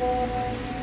Música